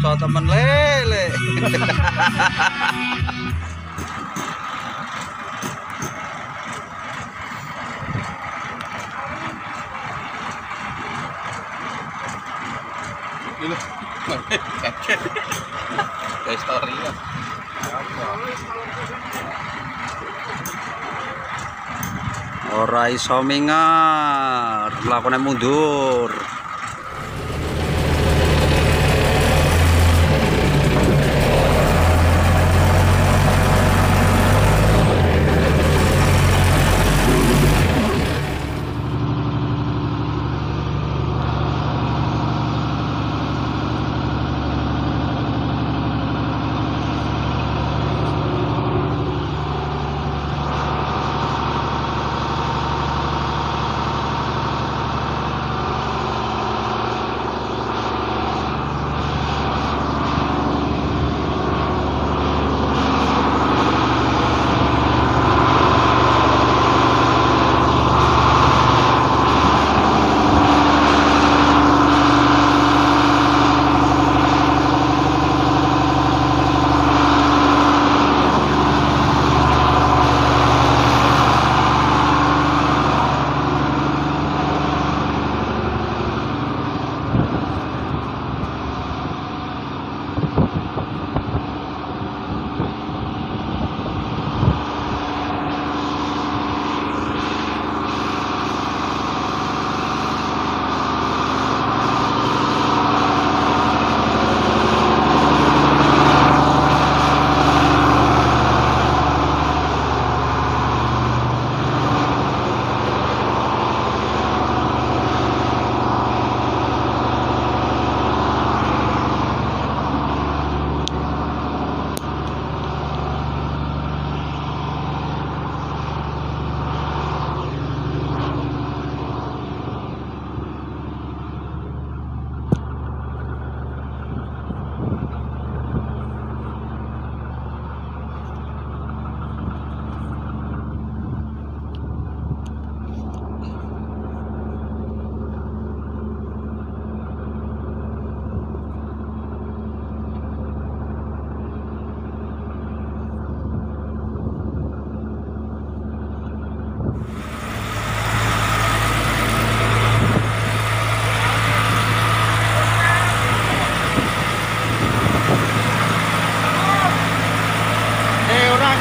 sama temen lele. Dulu kayak ya. lakukan mundur.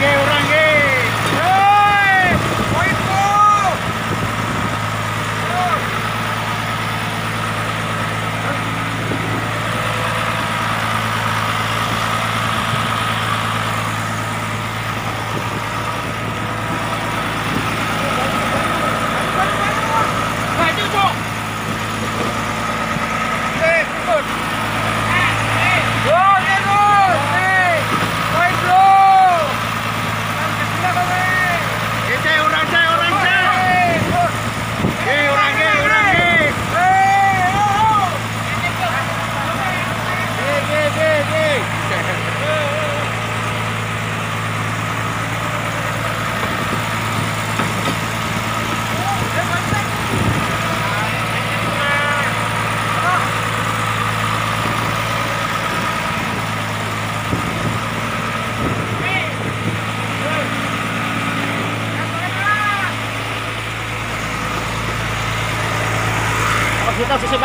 Miguel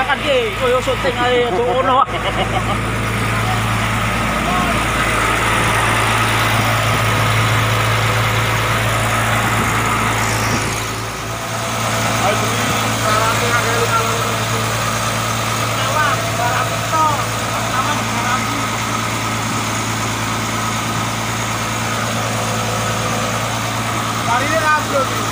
makan ki koyo syuting ae ngono Hari ini